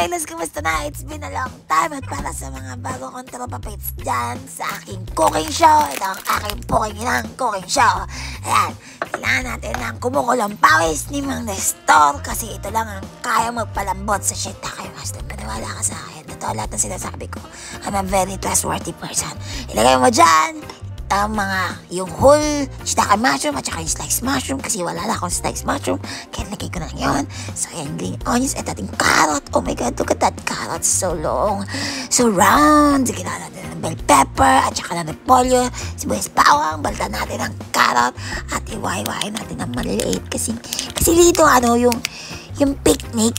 Melos, kumusta na? It's been a long time at para sa mga bago kong tropa pits dyan sa aking cooking show. Ito ang aking cooking ng cooking show. Ayan, kailangan natin ng kumukulong pawis ni Mang Nestor kasi ito lang ang kaya magpalambot sa shit na kayo, Master. Maniwala ka sa akin. Totoo lahat ng sinasabi ko. I'm a very trustworthy person. Ilagay mo dyan ang mga yung whole shiitake mushroom at saka yung sliced mushroom kasi wala na akong sliced mushroom. Kaya nilagay ko na yun. So ayan green onions at ating carrot. Oh my god look at that carrot so long. So round. Na natin ng bell pepper at saka na repolyo sibuyas bawang balta natin ang carrot at iwayway natin ang maliliit kasi kasi dito ano yung yung picnic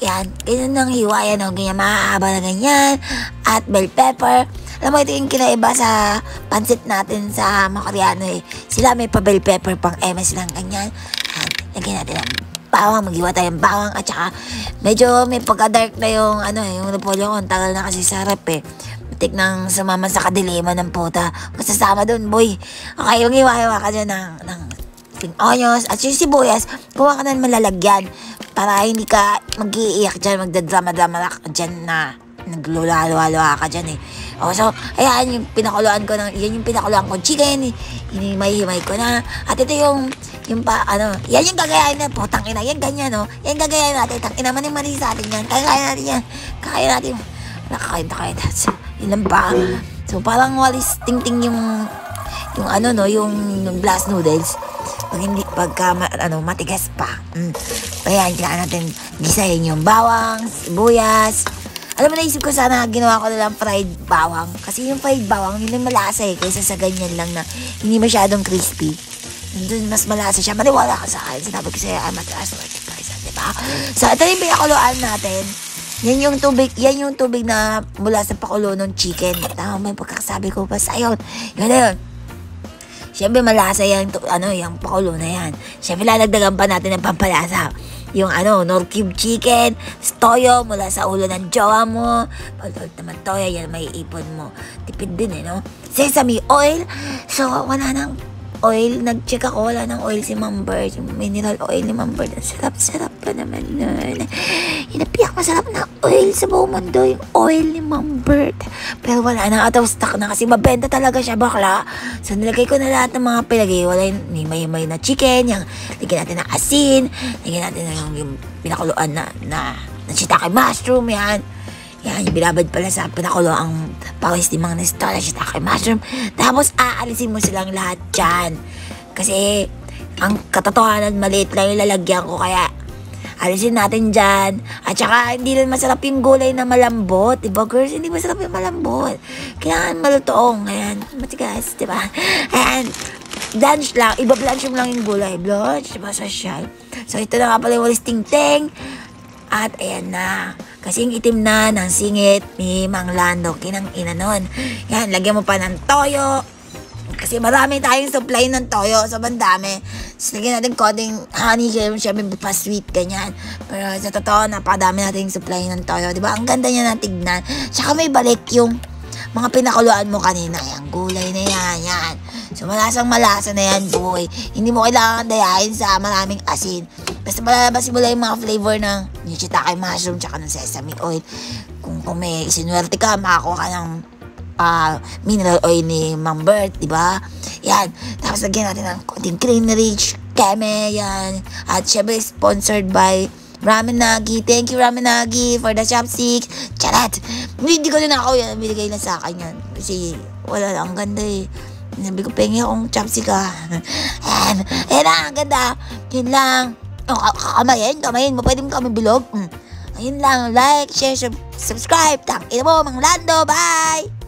yan, ganyan ang hiwayan, no? ganyan, mahahaba na ganyan, at bell pepper, alam mo, ito yung kinaiba sa pansit natin sa Makoreano eh. Sila may pa bell pepper pang MS lang ganyan. At lagyan natin ang bawang, maghiwa tayo ng bawang at saka medyo may pagka-dark na yung ano eh, yung repolyo ko. Ang tagal na kasi sa rep eh. Matik nang sumama sa kadilima ng puta. Masasama doon, boy. Okay, yung hiwa-hiwa ka dyan ng, ng spring onions at yung sibuyas, kuha ka na malalagyan para hindi ka mag-iiyak dyan, magdadrama-drama ka dyan na naglulalo-halo ka dyan eh. O, so, ayan yung pinakuluan ko ng, yan yung pinakuluan ko chicken, hinimay-himay ko na. At ito yung, yung pa, ano, yan yung gagayahin na, putang ina, yan ganyan, no? Yan gagayahin natin, tang ina man yung mali sa atin yan, kaya natin yan, kaya natin, nakakain na kain, so, lang ba? So, parang walis ting-ting yung, yung ano, no, yung, yung glass noodles. Pag hindi, pagka, ano, matigas pa. Mm. Ayan, kailangan natin gisahin yung bawang, sibuyas, alam mo, naisip ko sana ginawa ko na lang fried bawang. Kasi yung fried bawang, yun yung malasa eh. Kaysa sa ganyan lang na hindi masyadong crispy. Nandun, mas malasa siya. Maniwala ka sa akin. Sinabi ko sa'yo, I'm a trustworthy person, di ba? So, ito yung pinakuluan natin. Yan yung tubig, yan yung tubig na mula sa pakulo ng chicken. Tama mo yung pagkakasabi ko. Basta yun. Yun na yun. Siyempre malasa yan, ano, yung pakulo na yan. Siyempre lalagdagan pa natin ng pampalasa yung ano, nor cube chicken, toyo mula sa ulo ng jowa mo. Pagdod naman toyo, yan may ipon mo. Tipid din eh, no? Sesame oil. So, wala nang oil. Nag-check ako, wala nang oil si Ma'am Bird. Yung mineral oil ni Ma'am Bird. Ang sarap-sarap pa naman nun. Inapiyak masarap na oil sa buong mundo. Yung oil ni Ma'am Bird. Pero wala na ataw stock na kasi mabenta talaga siya bakla. So, nilagay ko na lahat ng mga pilagay. Wala yung may, may na chicken. Yung, lagyan natin ng asin. Lagyan natin ng yung pinakuluan na, na, na shiitake mushroom. Yan. Yan, binabad pala sa pinakulo ang pawis ni Mang Nestor na shiitake mushroom. Tapos, aalisin mo silang lahat dyan. Kasi, ang katotohanan, maliit lang yung lalagyan ko. Kaya, alisin natin dyan. At saka, hindi rin masarap yung gulay na malambot. Diba, girls? Hindi masarap yung malambot. Kailangan malutoong. Ayan, matigas, diba? Ayan, blanch lang. Iba-blanch mo lang yung gulay. Blanch, diba, social. So, ito na nga pala yung walis ting-ting. At ayan na. Kasi yung itim na ng singit ni Mang Lando, kinang ina nun. Yan, lagyan mo pa ng toyo. Kasi marami tayong supply ng toyo. So, bandami. So, lagyan natin konting honey. Kaya syempre pa sweet, ganyan. Pero sa totoo, napadami natin supply ng toyo. Diba? Ang ganda niya na tignan. Tsaka may balik yung mga pinakuluan mo kanina. Yan, gulay na yan, yan. So, malasang malasa na yan, boy. Hindi mo kailangan dayahin sa maraming asin. Basta malalabasin mo yung mga flavor ng shiitake mushroom tsaka ng sesame oil. Kung, kung may sinuwerte ka, makakuha ka ng uh, mineral oil ni Mang Bert, di ba? Yan. Tapos lagyan natin ng konting cream rich, keme, yan. At syempre, sponsored by Ramen Nagi. Thank you, Ramen Nagi, for the chopsticks. Charat! Hindi ko din ako yan. Binigay lang sa akin yan. Kasi wala lang. Ang ganda eh. Sabi ko, pengi akong chopstick ah. Ayan. Ayan na, ang ganda. Yun lang. Kakamayin, kamayin mo. Pwede mo kami bilog. Mm. Ayun lang. Like, share, subscribe. Tang ina mo, Mang Lando. Bye!